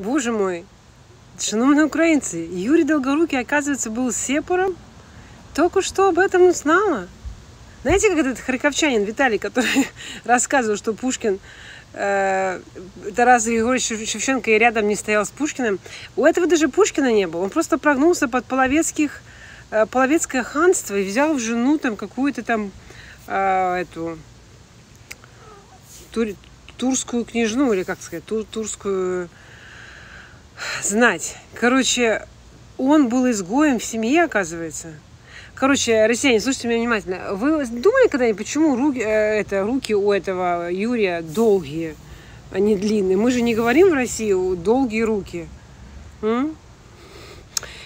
Боже мой, шановные украинцы, Юрий Долгорукий, оказывается, был сепаром. Только что об этом узнала. Знаете, как этот харьковчанин Виталий, который рассказывал, что Пушкин э, Тарас Григорьевич Шевченко и рядом не стоял с Пушкиным. У этого даже Пушкина не было. Он просто прогнулся под половецких, э, половецкое ханство и взял в жену там какую-то там э, эту тур, турскую княжну, или как сказать, тур, турскую знать. Короче, он был изгоем в семье, оказывается. Короче, россияне, слушайте меня внимательно. Вы думали когда-нибудь, почему руки, э, это, руки у этого Юрия долгие, а не длинные? Мы же не говорим в России долгие руки. М?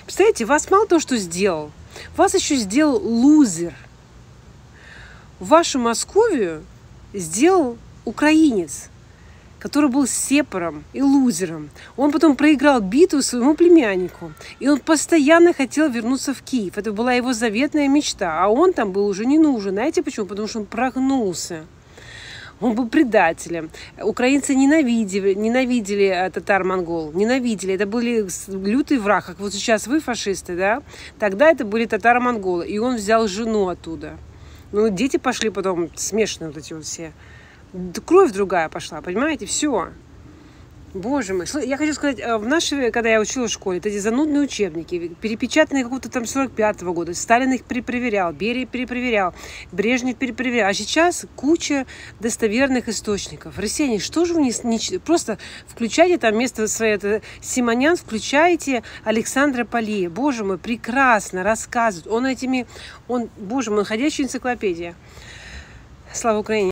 Представляете, вас мало того, что сделал, вас еще сделал лузер. Вашу Московию сделал украинец который был сепаром и лузером. Он потом проиграл битву своему племяннику. И он постоянно хотел вернуться в Киев. Это была его заветная мечта. А он там был уже не нужен. Знаете почему? Потому что он прогнулся. Он был предателем. Украинцы ненавидели, ненавидели э, татар-монгол. Ненавидели. Это были лютый враг. Как вот сейчас вы фашисты, да? Тогда это были татаро-монголы. И он взял жену оттуда. Ну, дети пошли потом смешанные вот эти вот все кровь другая пошла, понимаете, все. Боже мой, я хочу сказать, э, в нашей, когда я училась в школе, эти занудные учебники, перепечатанные какого-то там 45-го года, Сталин их перепроверял, Берия перепроверял, Брежнев перепроверял, а сейчас куча достоверных источников. Россияне, что же вы не, не просто включайте там место свое, это Симонян, включайте Александра Полия, боже мой, прекрасно рассказывает, он этими, он, боже мой, он энциклопедия. Слава Украине!